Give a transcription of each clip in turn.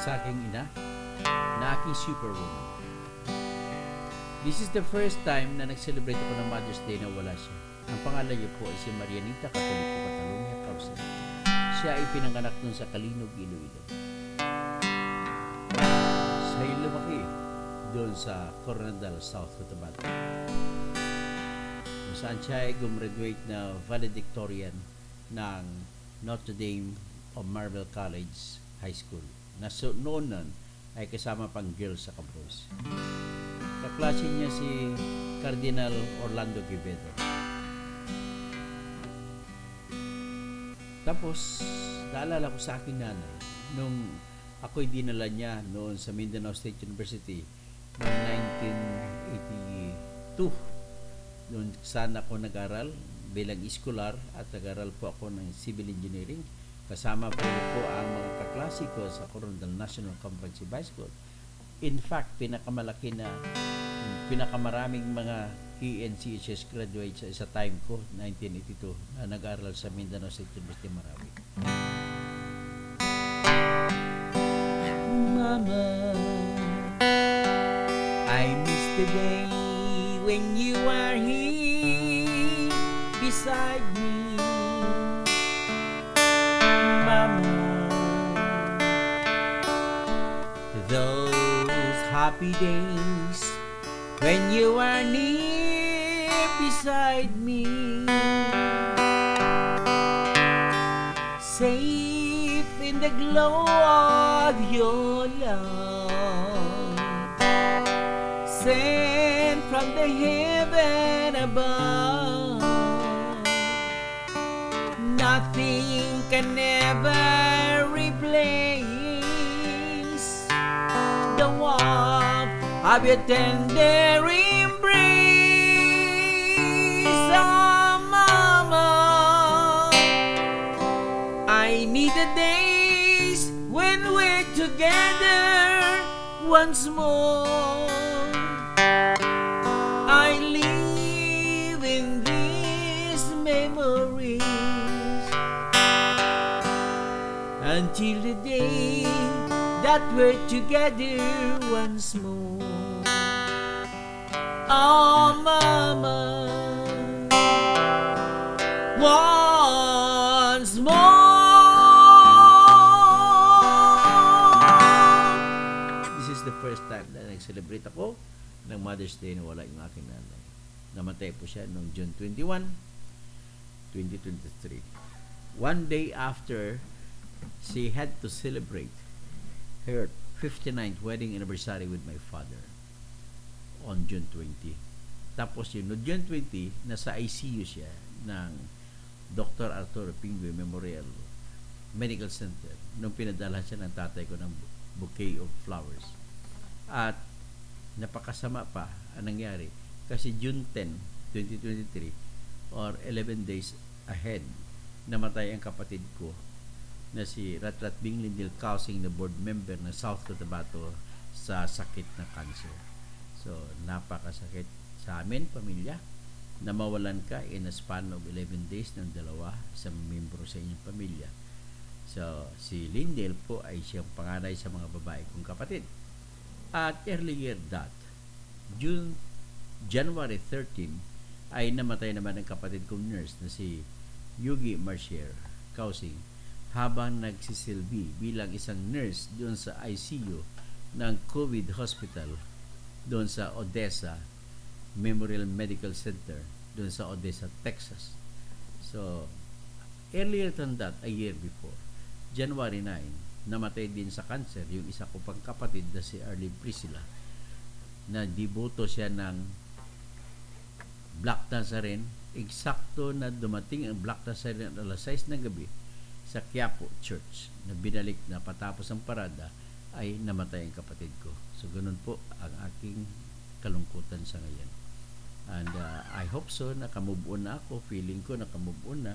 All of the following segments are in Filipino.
sa aking ina na aking superwoman. This is the first time na nag-celebrate ako ng Mother's Day na wala siya. Ang pangalan niya po ay si Marianita Catolico Catalunya Causa. Siya ay pinanganak dun sa Kalinog, Iloilo. Siya ay lumaki doon sa Coronadal, South Cotabato. Kung saan siya ay gumraduate na valedictorian ng Notre Dame of Marble College High School. Na noon nun ay kasama pang girls sa Cabros. Kaklase niya si Cardinal Orlando Quevedo. Tapos, naalala ko sa aking nanay, nung ako'y dinala niya noon sa Mindanao State University noong 1982. Noon saan ako nag-aral bilang iskolar at nag-aral po ako ng civil engineering. Kasama po po ang mga kaklase ko sa Coronadal National High School. In fact, pinakamalaki na pinakamaraming mga ENCHS graduates sa, sa time ko, 1982, na nag-aral sa Mindanao State University, Marawi. Mama, I miss the day when you are here beside me. Those happy days when you are near beside me. Safe in the glow of your love, sent from the heaven above. Nothing can ever of your tender embrace, oh mama. I need the days when we're together once more. I live in these memories until the day that we're together once more. Oh, mama, once more. This is the first time na nag-celebrate ako ng Mother's Day na wala yung aking nanay. Namatay po siya noong June 21, 2023. One day after she had to celebrate her 59th wedding anniversary with my father on June 20. Tapos yun, no June 20, nasa ICU siya ng Dr. Arturo Pingwe Memorial Medical Center nung pinadala siya ng tatay ko ng bouquet of flowers. At napakasama pa ang nangyari kasi June 10, 2023 or 11 days ahead namatay ang kapatid ko na si Ratrat Bing Lindil Kausing na board member ng South Cotabato sa sakit na cancer. So, napakasakit sa amin, pamilya, na mawalan ka in a span of 11 days ng dalawa sa membro sa inyong pamilya. So, si Lindel po ay siyang panganay sa mga babae kong kapatid. At earlier that, June, January 13, ay namatay naman ang kapatid kong nurse na si Yugi Marcier Kausing habang nagsisilbi bilang isang nurse doon sa ICU ng COVID hospital doon sa Odessa Memorial Medical Center doon sa Odessa, Texas. So, earlier than that, a year before, January 9, namatay din sa cancer yung isa ko pang kapatid na si Arlene Priscilla na diboto siya ng Black Nazarene eksakto na dumating ang Black Nazarene alas 6 ng gabi sa Quiapo Church na binalik na patapos ang parada ay namatay ang kapatid ko. So ganun po ang aking kalungkutan sa ngayon. And uh, I hope so, nakamove on na ako. Feeling ko nakamove on na.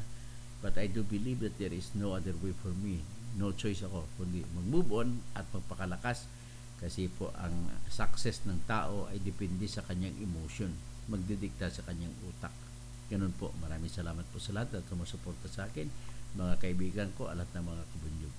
But I do believe that there is no other way for me. No choice ako, kundi mag-move on at magpakalakas. Kasi po ang success ng tao ay depende sa kanyang emotion. Magdidikta sa kanyang utak. Ganun po. Maraming salamat po sa lahat at sumusuporta sa akin. Mga kaibigan ko, alat ng mga kabunyo